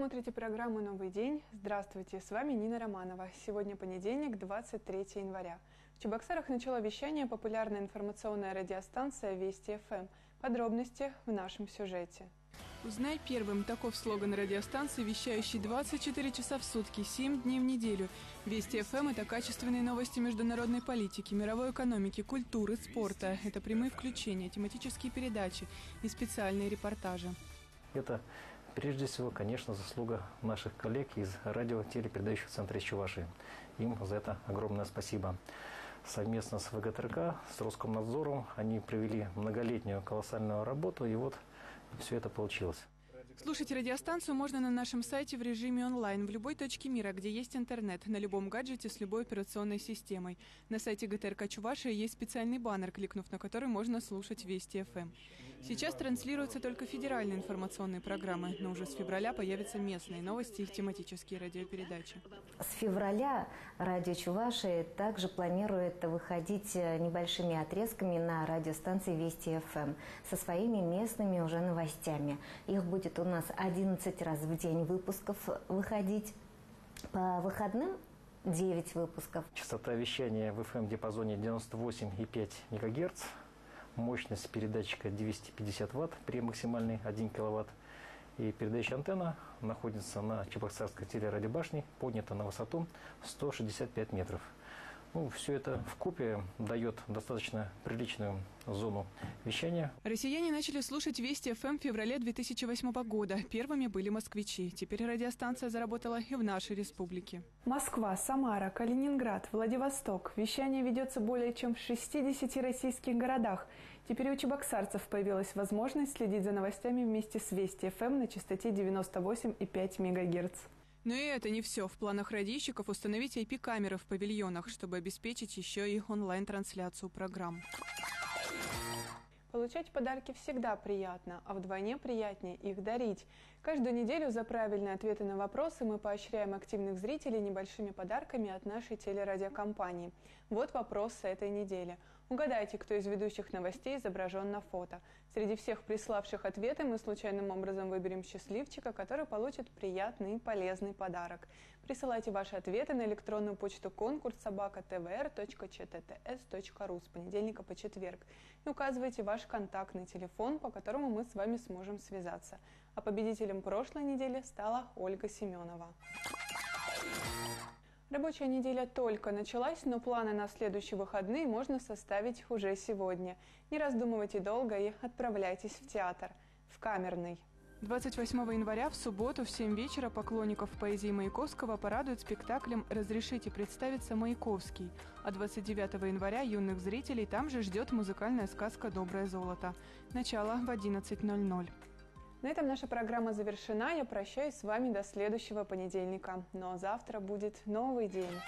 смотрите программу «Новый день». Здравствуйте, с вами Нина Романова. Сегодня понедельник, 23 января. В Чебоксарах начала вещание популярная информационная радиостанция «Вести ФМ». Подробности в нашем сюжете. Узнай первым. Таков слоган радиостанции, вещающей 24 часа в сутки, 7 дней в неделю. Вести ФМ – это качественные новости международной политики, мировой экономики, культуры, спорта. Это прямые включения, тематические передачи и специальные репортажи. Это Прежде всего, конечно, заслуга наших коллег из радио-телепередающих центра Чувашии. Им за это огромное спасибо. Совместно с ВГТРК, с Роскомнадзором они провели многолетнюю колоссальную работу, и вот все это получилось. Слушать радиостанцию можно на нашем сайте в режиме онлайн в любой точке мира, где есть интернет, на любом гаджете с любой операционной системой. На сайте ГТРК Чувашия есть специальный баннер, кликнув на который можно слушать Вести ФМ. Сейчас транслируются только федеральные информационные программы, но уже с февраля появятся местные новости и тематические радиопередачи. С февраля радио Чувашия также планирует выходить небольшими отрезками на радиостанции Вести ФМ со своими местными уже новостями. Их будет у нас 11 раз в день выпусков выходить. По выходным 9 выпусков. Частота вещания в FM-диапазоне 98,5 МГц. Мощность передатчика 250 Вт при максимальной 1 кВт. И передающая антенна находится на Чебоксарской телерадиобашне, поднята на высоту 165 метров. Ну, все это в купе дает достаточно приличную зону вещания. Россияне начали слушать Вести ФМ в феврале 2008 года. Первыми были москвичи. Теперь радиостанция заработала и в нашей республике. Москва, Самара, Калининград, Владивосток. Вещание ведется более чем в 60 российских городах. Теперь у чебоксарцев появилась возможность следить за новостями вместе с Вести ФМ на частоте 98,5 МГц. Но и это не все. В планах радищиков установить IP-камеры в павильонах, чтобы обеспечить еще и онлайн-трансляцию программ. Получать подарки всегда приятно, а вдвойне приятнее их дарить. Каждую неделю за правильные ответы на вопросы мы поощряем активных зрителей небольшими подарками от нашей телерадиокомпании. Вот вопрос этой недели. Угадайте, кто из ведущих новостей изображен на фото. Среди всех приславших ответы мы случайным образом выберем счастливчика, который получит приятный и полезный подарок. Присылайте ваши ответы на электронную почту конкурс собака tvr.ctts.ru с понедельника по четверг и указывайте ваш контактный телефон, по которому мы с вами сможем связаться. А победителем прошлой недели стала Ольга Семенова. Рабочая неделя только началась, но планы на следующие выходные можно составить уже сегодня. Не раздумывайте долго и отправляйтесь в театр. В камерный. 28 января в субботу в 7 вечера поклонников поэзии Маяковского порадуют спектаклем «Разрешите представиться Маяковский». А 29 января юных зрителей там же ждет музыкальная сказка «Доброе золото». Начало в 11.00. На этом наша программа завершена. Я прощаюсь с вами до следующего понедельника. Но завтра будет новый день.